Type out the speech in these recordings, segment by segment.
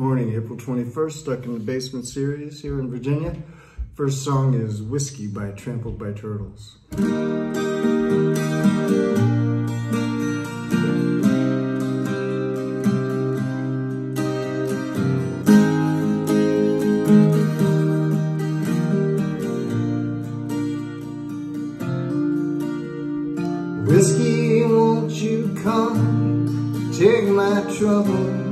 Morning, April 21st, Stuck in the Basement series here in Virginia. First song is Whiskey by Trampled by Turtles. Whiskey, won't you come take my trouble?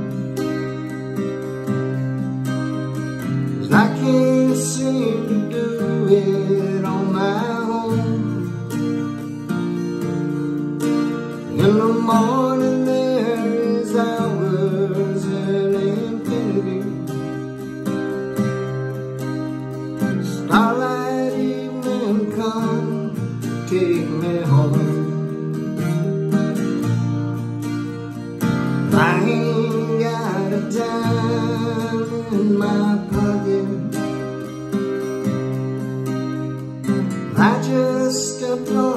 In the morning there is hours infinity Starlight evening come take me home. I ain't got a dime in my pocket. I just stepped on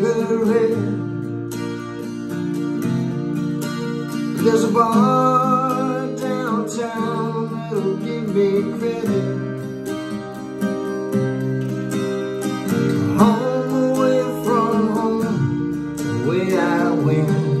cigarette There's a bar downtown that'll give me credit. Home away from home, the way I went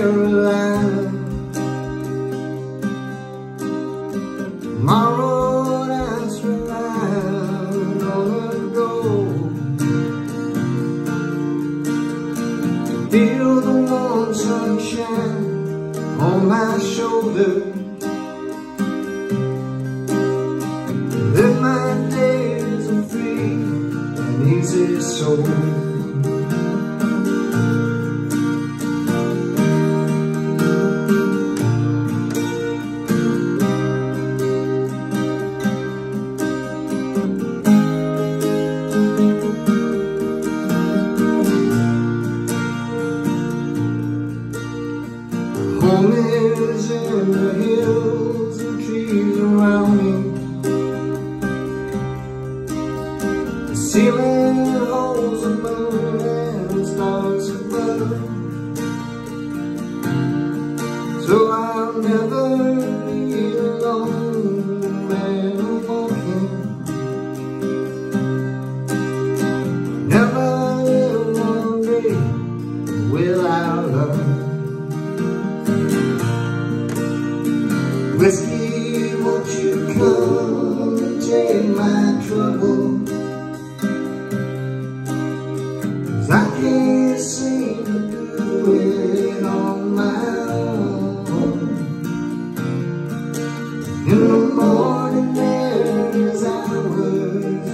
to Carolina Tomorrow that's where I'm gonna go Feel the warm sunshine on my shoulder. Live my days a free and easy soul Home is in the hills and trees around me. The ceiling holds the moon and stars above. So I'll never be alone man walking Never live one day without love my trouble? Cause I can't seem to do it on my own In the morning there is hours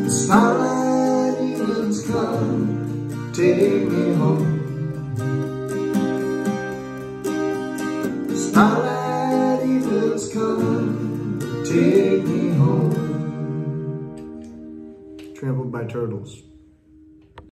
and starlight evenings come, take me home take me home. Trampled by turtles.